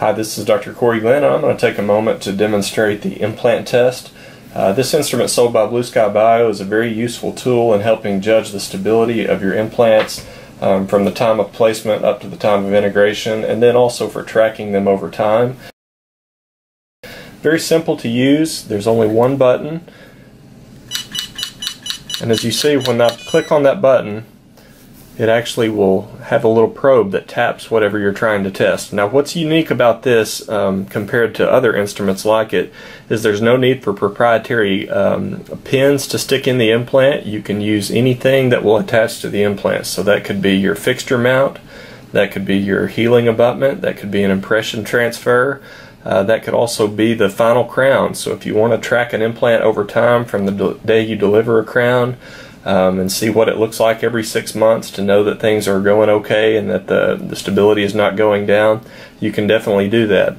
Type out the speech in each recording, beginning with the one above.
Hi, this is Dr. Corey Glenn. I'm going to take a moment to demonstrate the Implantest. Uh, this instrument sold by Blue Sky Bio is a very useful tool in helping judge the stability of your implants um, from the time of placement up to the time of integration and then also for tracking them over time. Very simple to use. There's only one button. And as you see, when I click on that button, it actually will have a little probe that taps whatever you're trying to test. Now what's unique about this um, compared to other instruments like it is there's no need for proprietary um, pins to stick in the implant. You can use anything that will attach to the implant. So that could be your fixture mount, that could be your healing abutment, that could be an impression transfer, uh, that could also be the final crown. So if you want to track an implant over time from the day you deliver a crown, um, and see what it looks like every six months to know that things are going okay and that the, the stability is not going down, you can definitely do that.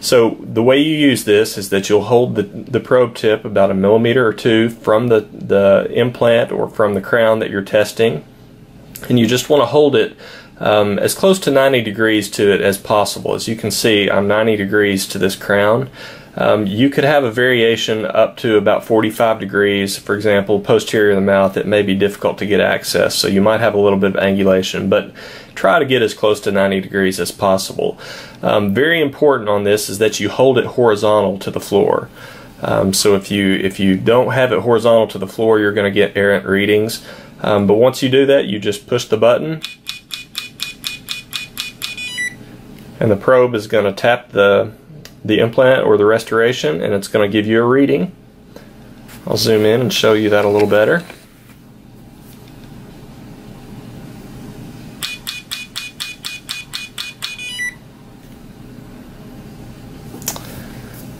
So the way you use this is that you'll hold the, the probe tip about a millimeter or two from the, the implant or from the crown that you're testing. And you just want to hold it um, as close to 90 degrees to it as possible. As you can see, I'm 90 degrees to this crown. Um, you could have a variation up to about 45 degrees, for example, posterior of the mouth. It may be difficult to get access, so you might have a little bit of angulation, but try to get as close to 90 degrees as possible. Um, very important on this is that you hold it horizontal to the floor. Um, so if you if you don't have it horizontal to the floor, you're going to get errant readings. Um, but once you do that, you just push the button, and the probe is going to tap the the implant or the restoration and it's going to give you a reading. I'll zoom in and show you that a little better.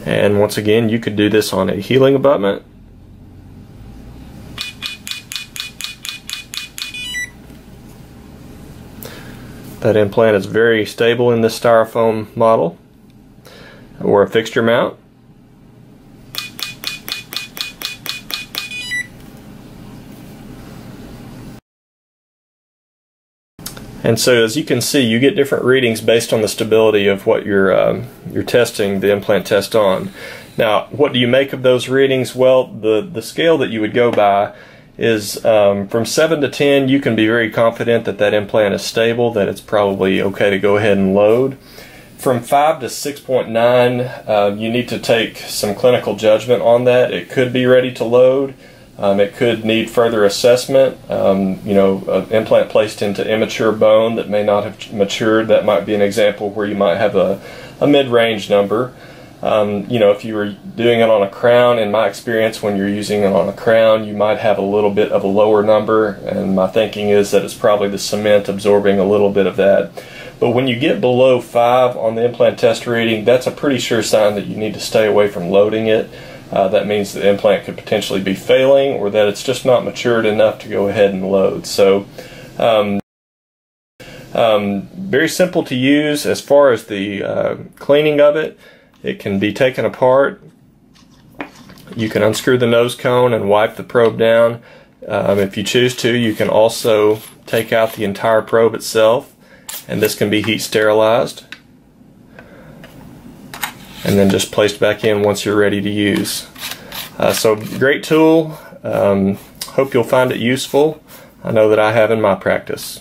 And once again, you could do this on a healing abutment. That implant is very stable in this styrofoam model or a fixture mount. And so as you can see, you get different readings based on the stability of what you're, um, you're testing the Implantest on. Now, what do you make of those readings? Well, the, the scale that you would go by is um, from 7 to 10, you can be very confident that that implant is stable, that it's probably okay to go ahead and load. From 5 to 6.9, uh, you need to take some clinical judgment on that. It could be ready to load. Um, it could need further assessment. Um, you know, an implant placed into immature bone that may not have matured, that might be an example where you might have a, a mid-range number. Um, you know, if you were doing it on a crown, in my experience, when you're using it on a crown, you might have a little bit of a lower number, and my thinking is that it's probably the cement absorbing a little bit of that. But when you get below 5 on the Implantest reading, that's a pretty sure sign that you need to stay away from loading it. Uh, that means the implant could potentially be failing or that it's just not matured enough to go ahead and load. So, um, um, very simple to use as far as the uh, cleaning of it. It can be taken apart. You can unscrew the nose cone and wipe the probe down. Um, if you choose to, you can also take out the entire probe itself and this can be heat sterilized and then just placed back in once you're ready to use. Uh, so great tool. Um, hope you'll find it useful. I know that I have in my practice.